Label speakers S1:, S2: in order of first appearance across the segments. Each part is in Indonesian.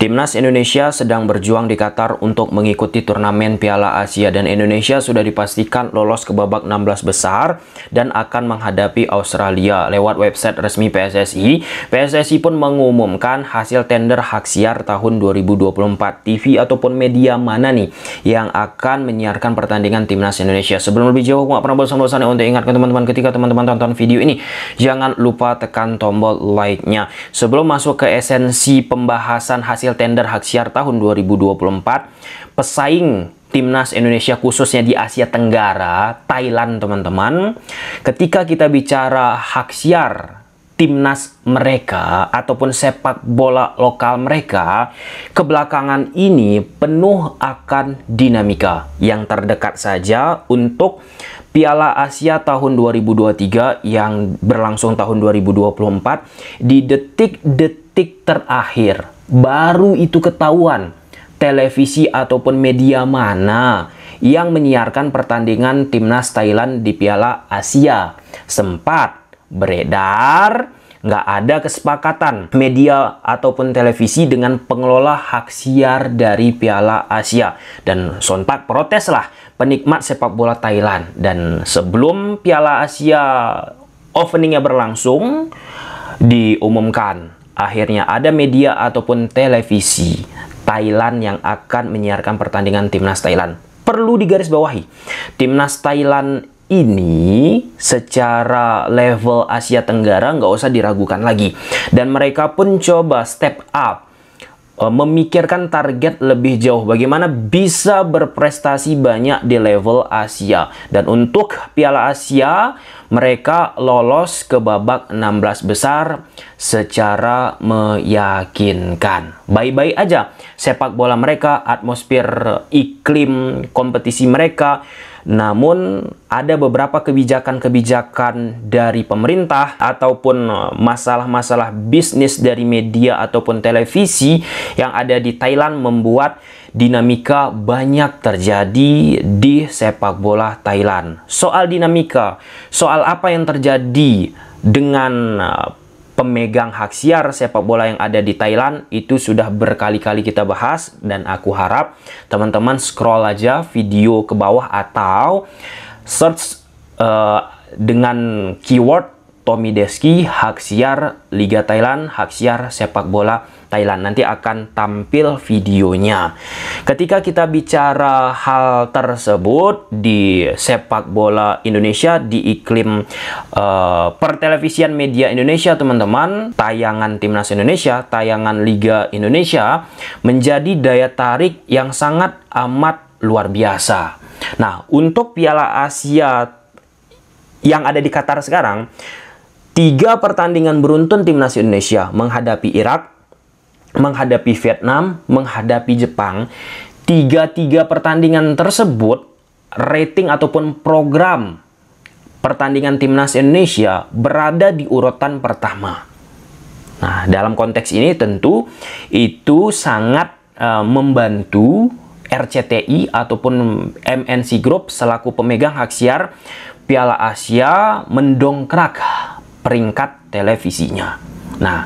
S1: Timnas Indonesia sedang berjuang di Qatar untuk mengikuti turnamen Piala Asia dan Indonesia sudah dipastikan lolos ke babak 16 besar dan akan menghadapi Australia lewat website resmi PSSI. PSSI pun mengumumkan hasil tender hak siar tahun 2024 TV ataupun media mana nih yang akan menyiarkan pertandingan Timnas Indonesia. Sebelum lebih jauh, nggak pernah bosan-bosan untuk ingatkan teman-teman ketika teman-teman tonton video ini, jangan lupa tekan tombol like-nya. Sebelum masuk ke esensi pembahasan hasil hasil tender hak siar tahun 2024, pesaing timnas Indonesia khususnya di Asia Tenggara, Thailand teman-teman, ketika kita bicara hak siar timnas mereka ataupun sepak bola lokal mereka kebelakangan ini penuh akan dinamika. Yang terdekat saja untuk Piala Asia tahun 2023 yang berlangsung tahun 2024 di detik-detik terakhir baru itu ketahuan televisi ataupun media mana yang menyiarkan pertandingan timnas Thailand di Piala Asia. Sempat beredar, nggak ada kesepakatan media ataupun televisi dengan pengelola hak siar dari Piala Asia. Dan sontak proteslah penikmat sepak bola Thailand. Dan sebelum Piala Asia openingnya berlangsung, diumumkan akhirnya ada media ataupun televisi Thailand yang akan menyiarkan pertandingan timnas Thailand. Perlu digarisbawahi, timnas Thailand ini secara level Asia Tenggara nggak usah diragukan lagi. Dan mereka pun coba step up memikirkan target lebih jauh. Bagaimana bisa berprestasi banyak di level Asia. Dan untuk Piala Asia mereka lolos ke babak 16 besar secara meyakinkan. Baik-baik aja sepak bola mereka atmosfer iklim kompetisi mereka namun ada beberapa kebijakan-kebijakan dari pemerintah ataupun eh, masalah-masalah bisnis dari media ataupun televisi yang ada di Thailand membuat dinamika banyak terjadi di sepak bola Thailand. Soal dinamika, soal apa yang terjadi dengan eh, pemegang hak siar sepak bola yang ada di Thailand itu sudah berkali-kali kita bahas dan aku harap teman-teman scroll aja video ke bawah atau search uh, dengan keyword Tommy Deski hak siar Liga Thailand hak siar sepak bola Thailand. Nanti akan tampil videonya. Ketika kita bicara hal tersebut di sepak bola Indonesia, di iklim uh, pertelevisian media Indonesia, teman-teman, tayangan Timnas Indonesia, tayangan Liga Indonesia menjadi daya tarik yang sangat amat luar biasa. Nah, untuk Piala Asia yang ada di Qatar sekarang, tiga pertandingan beruntun timnas Indonesia menghadapi Irak, menghadapi Vietnam, menghadapi Jepang, tiga-tiga pertandingan tersebut rating ataupun program pertandingan timnas Indonesia berada di urutan pertama. Nah, dalam konteks ini tentu itu sangat uh, membantu RCTI ataupun MNC Group selaku pemegang hak siar Piala Asia mendongkrak peringkat televisinya. Nah,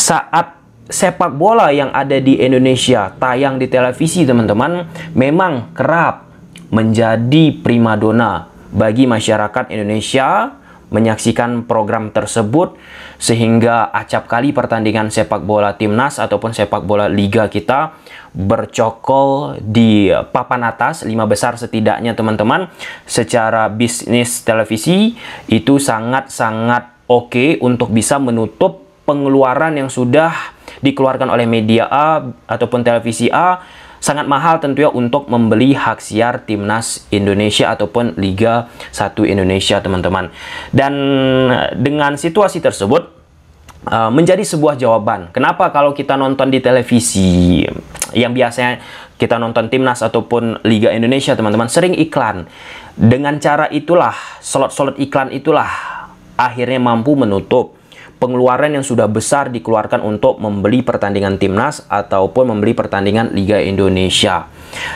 S1: saat sepak bola yang ada di Indonesia tayang di televisi teman-teman memang kerap menjadi primadona bagi masyarakat Indonesia menyaksikan program tersebut sehingga acap kali pertandingan sepak bola timnas ataupun sepak bola liga kita bercokol di papan atas lima besar setidaknya teman-teman secara bisnis televisi itu sangat-sangat oke okay untuk bisa menutup pengeluaran yang sudah dikeluarkan oleh media A ataupun televisi A sangat mahal tentunya untuk membeli hak siar timnas Indonesia ataupun Liga 1 Indonesia teman-teman. Dan dengan situasi tersebut uh, menjadi sebuah jawaban. Kenapa kalau kita nonton di televisi yang biasanya kita nonton timnas ataupun Liga Indonesia teman-teman sering iklan. Dengan cara itulah slot-slot iklan itulah akhirnya mampu menutup pengeluaran yang sudah besar dikeluarkan untuk membeli pertandingan timnas ataupun membeli pertandingan Liga Indonesia.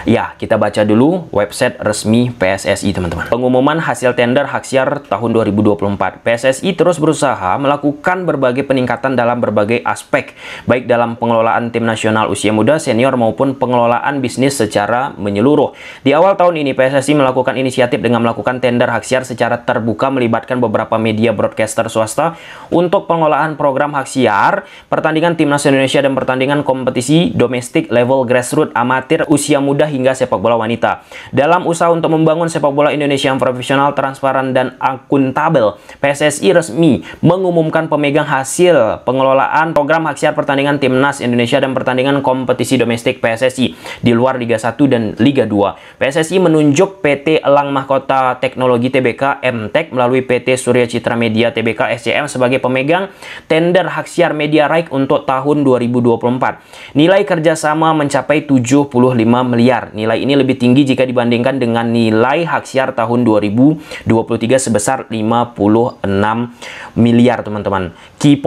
S1: Ya, kita baca dulu website resmi PSSI, teman-teman. Pengumuman hasil tender hak siar tahun 2024. PSSI terus berusaha melakukan berbagai peningkatan dalam berbagai aspek, baik dalam pengelolaan tim nasional usia muda, senior, maupun pengelolaan bisnis secara menyeluruh. Di awal tahun ini, PSSI melakukan inisiatif dengan melakukan tender hak siar secara terbuka melibatkan beberapa media broadcaster swasta untuk pengelolaan program hak siar, pertandingan timnas Indonesia dan pertandingan kompetisi domestik level grassroots amatir usia muda hingga sepak bola wanita. Dalam usaha untuk membangun sepak bola Indonesia yang profesional, transparan, dan akuntabel, PSSI resmi mengumumkan pemegang hasil pengelolaan program hak siar pertandingan timnas Indonesia dan pertandingan kompetisi domestik PSSI di luar Liga 1 dan Liga 2. PSSI menunjuk PT Elang Mahkota Teknologi TBK MTEK melalui PT Surya Citra Media TBK SCM sebagai pemegang tender hak siar media right untuk tahun 2024. Nilai kerjasama mencapai 75 miliar Nilai ini lebih tinggi jika dibandingkan dengan nilai hak siar tahun 2023 sebesar 56 miliar teman-teman. Key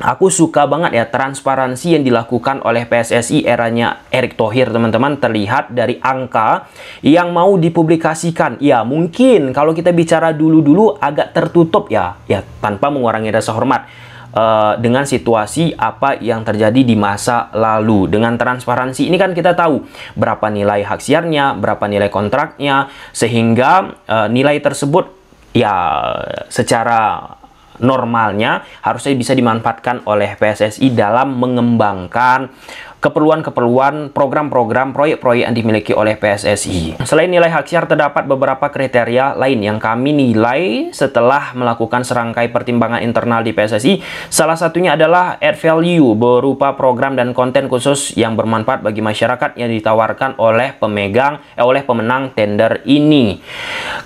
S1: aku suka banget ya transparansi yang dilakukan oleh PSSI eranya Erick Thohir teman-teman terlihat dari angka yang mau dipublikasikan. Ya mungkin kalau kita bicara dulu-dulu agak tertutup ya, ya tanpa mengurangi rasa hormat uh, dengan situasi apa yang terjadi di masa lalu. Dengan transparansi ini kan kita tahu berapa nilai hak siarnya, berapa nilai kontraknya, sehingga uh, nilai tersebut ya secara normalnya harusnya bisa dimanfaatkan oleh PSSI dalam mengembangkan keperluan-keperluan program-program proyek-proyek yang dimiliki oleh PSSI. Selain nilai hak siar terdapat beberapa kriteria lain yang kami nilai setelah melakukan serangkai pertimbangan internal di PSSI. Salah satunya adalah add value berupa program dan konten khusus yang bermanfaat bagi masyarakat yang ditawarkan oleh pemegang eh, oleh pemenang tender ini.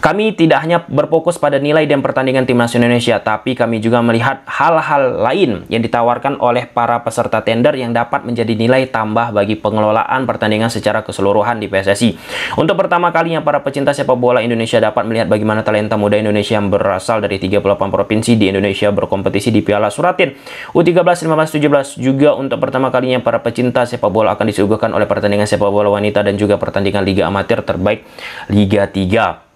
S1: Kami tidak hanya berfokus pada nilai dan pertandingan timnas Indonesia, tapi kami juga melihat hal-hal lain yang ditawarkan oleh para peserta tender yang dapat menjadi nilai tambah bagi pengelolaan pertandingan secara keseluruhan di PSSI. Untuk pertama kalinya para pecinta sepak bola Indonesia dapat melihat bagaimana talenta muda Indonesia yang berasal dari 38 provinsi di Indonesia berkompetisi di Piala Suratin U13, 15, 17 juga untuk pertama kalinya para pecinta sepak bola akan disuguhkan oleh pertandingan sepak bola wanita dan juga pertandingan Liga Amatir terbaik Liga 3.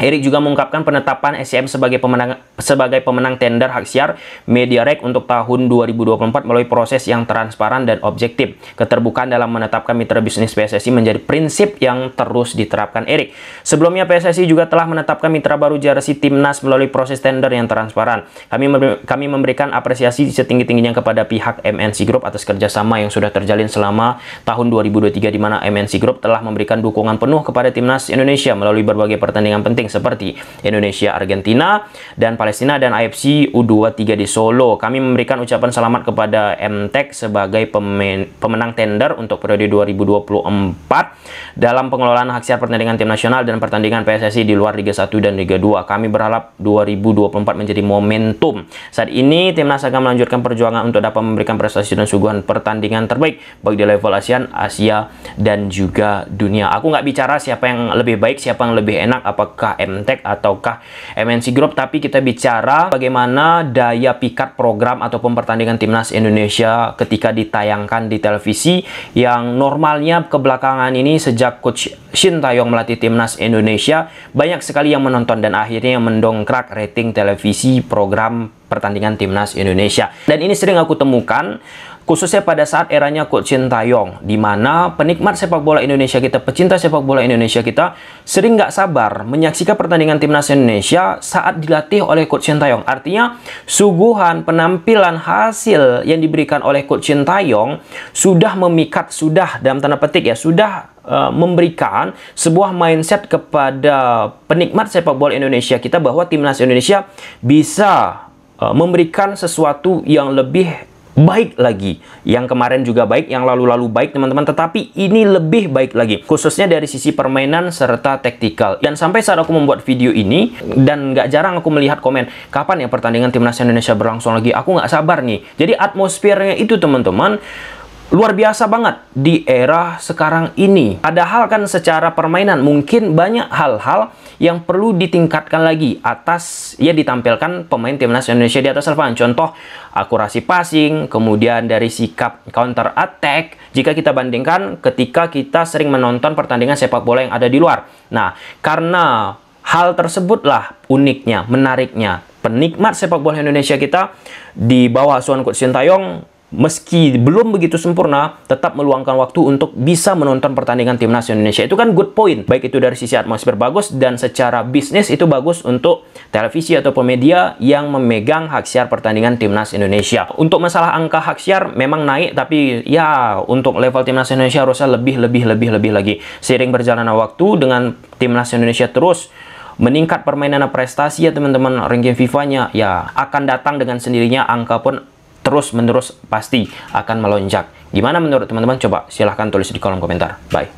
S1: Erik juga mengungkapkan penetapan SCM sebagai pemenang sebagai pemenang tender hak siar Media Rek untuk tahun 2024 melalui proses yang transparan dan objektif. Keterbukaan dalam menetapkan mitra bisnis PSSI menjadi prinsip yang terus diterapkan Erik. Sebelumnya PSSI juga telah menetapkan mitra baru jersey timnas melalui proses tender yang transparan. Kami kami memberikan apresiasi setinggi-tingginya kepada pihak MNC Group atas kerjasama yang sudah terjalin selama tahun 2023 di mana MNC Group telah memberikan dukungan penuh kepada timnas Indonesia melalui berbagai pertandingan penting penting seperti Indonesia, Argentina, dan Palestina dan AFC U23 di Solo. Kami memberikan ucapan selamat kepada MTEK sebagai pemenang tender untuk periode 2024 dalam pengelolaan hak siar pertandingan tim nasional dan pertandingan PSSI di luar Liga 1 dan Liga 2. Kami berharap 2024 menjadi momentum. Saat ini timnas akan melanjutkan perjuangan untuk dapat memberikan prestasi dan suguhan pertandingan terbaik baik di level ASEAN, Asia, dan juga dunia. Aku nggak bicara siapa yang lebih baik, siapa yang lebih enak, apakah MTech ataukah MNC Group. Tapi kita bicara bagaimana daya pikat program ataupun pertandingan timnas Indonesia ketika ditayangkan di televisi yang normalnya kebelakangan ini sejak coach Shin Taeyong melatih timnas Indonesia banyak sekali yang menonton dan akhirnya mendongkrak rating televisi program pertandingan timnas Indonesia. Dan ini sering aku temukan khususnya pada saat eranya Coach Shin di mana penikmat sepak bola Indonesia kita, pecinta sepak bola Indonesia kita, sering nggak sabar menyaksikan pertandingan timnas Indonesia saat dilatih oleh Coach Shin. Artinya, suguhan penampilan hasil yang diberikan oleh Coach Shin sudah memikat, sudah dalam tanda petik ya, sudah uh, memberikan sebuah mindset kepada penikmat sepak bola Indonesia kita bahwa timnas Indonesia bisa uh, memberikan sesuatu yang lebih baik lagi. Yang kemarin juga baik, yang lalu-lalu baik teman-teman, tetapi ini lebih baik lagi. Khususnya dari sisi permainan serta taktikal. Dan sampai saat aku membuat video ini, dan nggak jarang aku melihat komen, kapan ya pertandingan timnas Indonesia berlangsung lagi? Aku nggak sabar nih. Jadi atmosfernya itu teman-teman, luar biasa banget di era sekarang ini. Padahal kan secara permainan mungkin banyak hal-hal yang perlu ditingkatkan lagi atas ya ditampilkan pemain timnas Indonesia di atas lapangan. Contoh akurasi passing, kemudian dari sikap counter attack jika kita bandingkan ketika kita sering menonton pertandingan sepak bola yang ada di luar. Nah, karena hal tersebutlah uniknya, menariknya penikmat sepak bola Indonesia kita di bawah asuhan Coach Sintayong meski belum begitu sempurna, tetap meluangkan waktu untuk bisa menonton pertandingan timnas Indonesia. Itu kan good point. Baik itu dari sisi atmosfer bagus dan secara bisnis itu bagus untuk televisi atau media yang memegang hak siar pertandingan timnas Indonesia. Untuk masalah angka hak siar memang naik, tapi ya untuk level timnas Indonesia harusnya lebih, lebih, lebih, lebih lagi. Seiring berjalannya waktu dengan timnas Indonesia terus meningkat permainan prestasi ya teman-teman ranking FIFA-nya ya akan datang dengan sendirinya angka pun terus-menerus pasti akan melonjak. Gimana menurut teman-teman? Coba silahkan tulis di kolom komentar. Bye.